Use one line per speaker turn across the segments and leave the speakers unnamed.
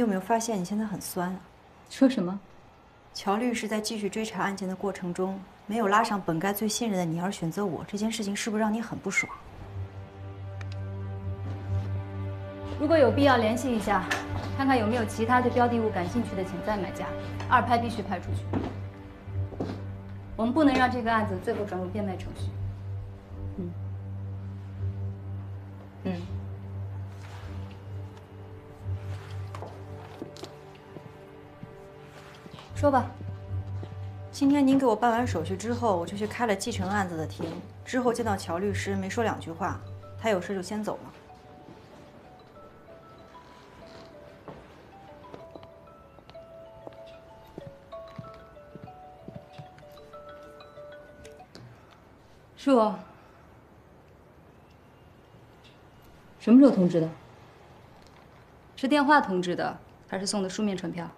有没有发现你现在很酸？
说什么？
乔律师在继续追查案件的过程中，没有拉上本该最信任的你，而选择我，这件事情是不是让你很不爽？
如果有必要，联系一下，看看有没有其他对标的物感兴趣的潜在买家，二拍必须拍出去。我们不能让这个案子最后转入变卖程序。说吧。
今天您给我办完手续之后，我就去开了继承案子的庭。之后见到乔律师，没说两句话，他有事就先走了。
叔，什么时候通知的？是电话通知的，还是送的书面传票？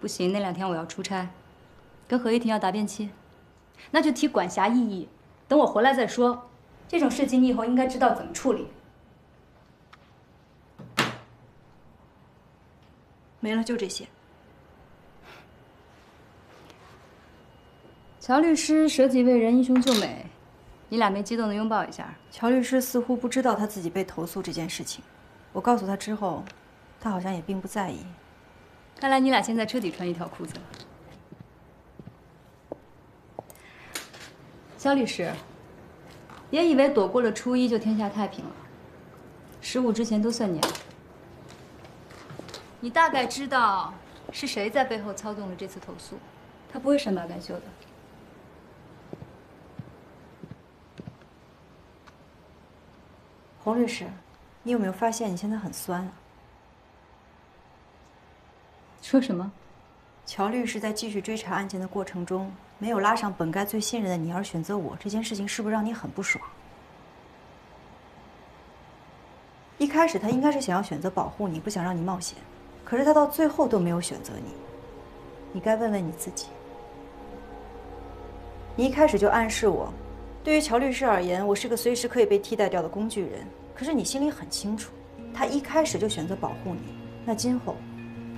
不行，那两天我要出差，跟何一婷要答辩期，那就提管辖异议，等我回来再说。这种事情你以后应该知道怎么处理。
没了，就这些。
乔律师舍己为人，英雄救美，你俩没激动的拥抱一下？
乔律师似乎不知道他自己被投诉这件事情，我告诉他之后，他好像也并不在意。
看来你俩现在彻底穿一条裤子了。肖律师，别以为躲过了初一就天下太平了，十五之前都算你。你大概知道是谁在背后操纵了这次投诉，他不会善罢甘休的。
洪律师，你有没有发现你现在很酸？
说什么？
乔律师在继续追查案件的过程中，没有拉上本该最信任的你，而选择我，这件事情是不是让你很不爽？一开始他应该是想要选择保护你，不想让你冒险，可是他到最后都没有选择你。你该问问你自己。你一开始就暗示我。对于乔律师而言，我是个随时可以被替代掉的工具人。可是你心里很清楚，他一开始就选择保护你，那今后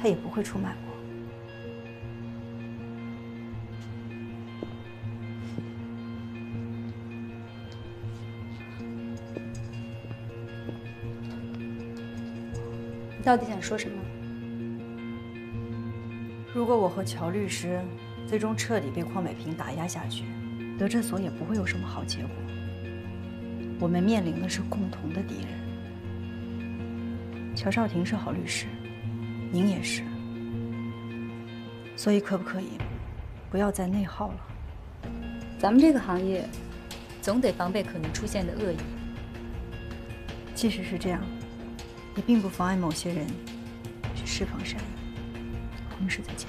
他也不会出卖我。
你到底想说什么？
如果我和乔律师最终彻底被邝美萍打压下去，德政所也不会有什么好结果。我们面临的是共同的敌人。乔少廷是好律师，您也是，所以可不可以不要再内耗了？
咱们这个行业总得防备可能出现的恶意。
即使是这样，也并不妨碍某些人去释放善意。我们是再见。